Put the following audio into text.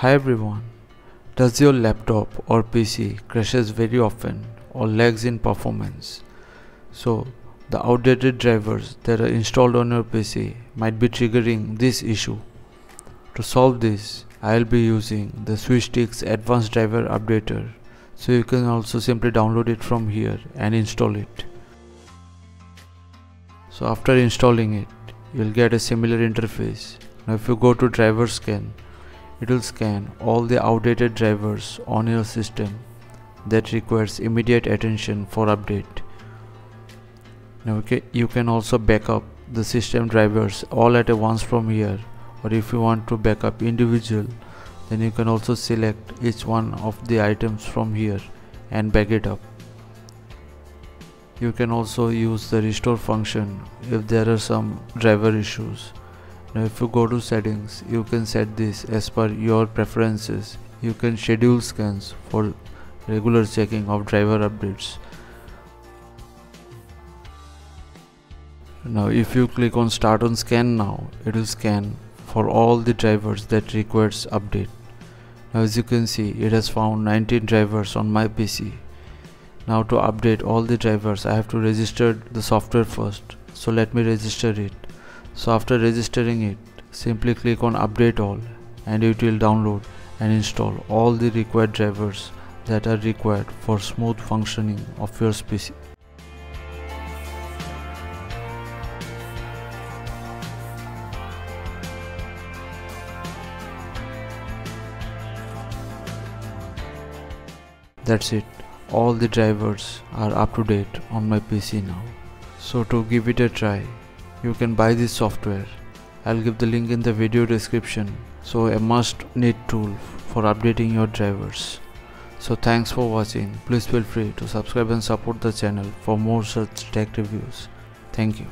Hi everyone. Does your laptop or PC crashes very often or lags in performance? So the outdated drivers that are installed on your PC might be triggering this issue. To solve this, I'll be using the Systweak Advanced Driver Updater. So you can also simply download it from here and install it. So after installing it, you'll get a similar interface. Now if you go to driver scan, it will scan all the outdated drivers on your system that requires immediate attention for update. Now you can also backup the system drivers all at once from here or if you want to backup individual then you can also select each one of the items from here and back it up. You can also use the restore function if there are some driver issues. Now if you go to settings, you can set this as per your preferences. You can schedule scans for regular checking of driver updates. Now if you click on start on scan now, it will scan for all the drivers that requires update. Now as you can see, it has found 19 drivers on my PC. Now to update all the drivers, I have to register the software first. So let me register it. So after registering it, simply click on update all and it will download and install all the required drivers that are required for smooth functioning of your PC. That's it. All the drivers are up to date on my PC now. So to give it a try, you can buy this software. I'll give the link in the video description. So a must need tool for updating your drivers. So thanks for watching. Please feel free to subscribe and support the channel for more such tech reviews. Thank you.